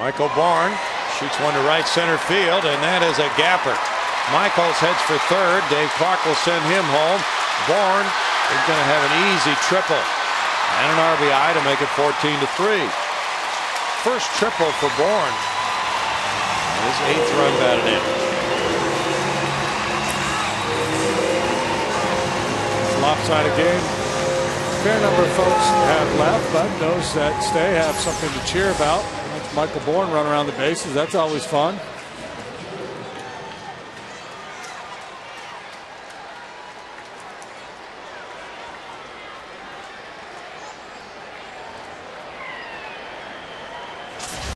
Michael Bourn shoots one to right center field, and that is a gapper. Michaels heads for third. Dave Clark will send him home. Bourn is going to have an easy triple and an RBI to make it 14 to 3. First triple for Bourn. His eighth run batted in. Lopsided game. Fair number of folks have left, but those that stay have something to cheer about. Michael Bourn run around the bases. That's always fun.